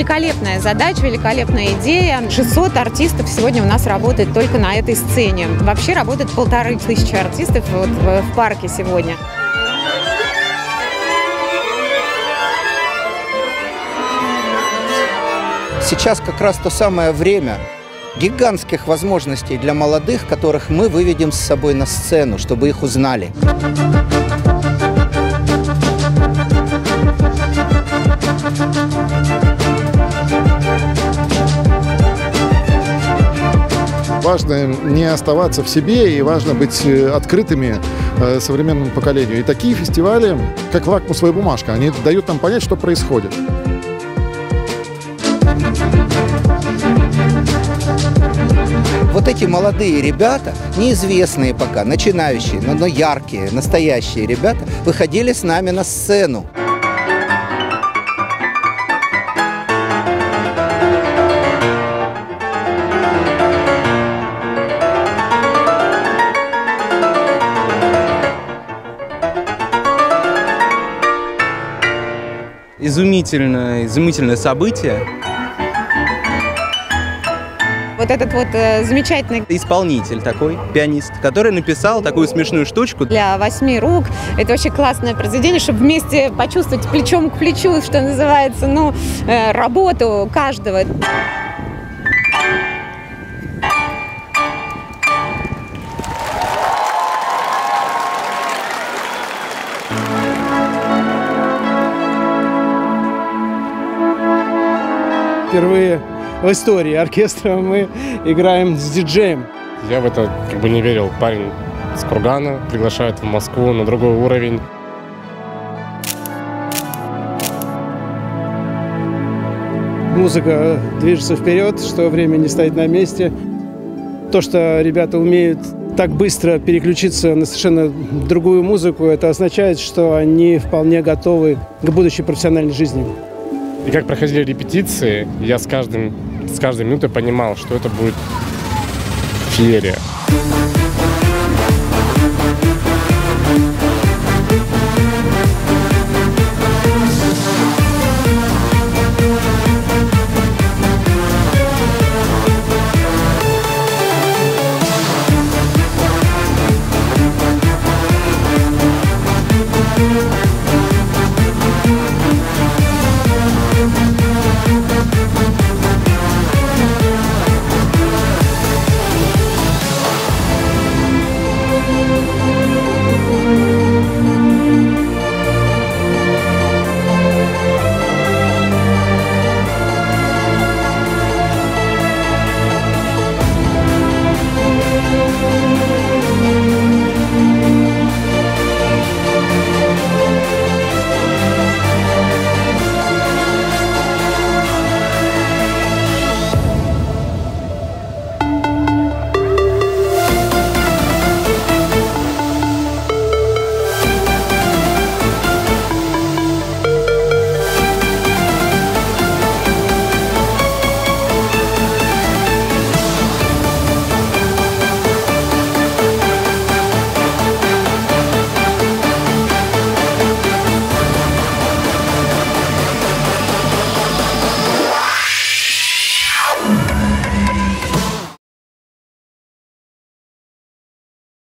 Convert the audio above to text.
великолепная задача, великолепная идея. 600 артистов сегодня у нас работает только на этой сцене. Вообще работает полторы тысячи артистов вот в, в парке сегодня. Сейчас как раз то самое время гигантских возможностей для молодых, которых мы выведем с собой на сцену, чтобы их узнали. Важно не оставаться в себе и важно быть э, открытыми э, современному поколению. И такие фестивали, как лакмусовая бумажка, они дают нам понять, что происходит. Вот эти молодые ребята, неизвестные пока, начинающие, но, но яркие, настоящие ребята, выходили с нами на сцену. Изумительное, изумительное событие. Вот этот вот э, замечательный Исполнитель такой, пианист, который написал такую смешную штучку. для восьми рук. Это очень классное произведение, чтобы вместе почувствовать плечом к плечу, что называется, ну, э, работу каждого. Впервые в истории оркестра мы играем с диджеем. Я в это как бы не верил. Парень с Кургана приглашает в Москву на другой уровень. Музыка движется вперед, что время не стоит на месте. То, что ребята умеют так быстро переключиться на совершенно другую музыку, это означает, что они вполне готовы к будущей профессиональной жизни. И как проходили репетиции, я с, каждым, с каждой минутой понимал, что это будет феерия.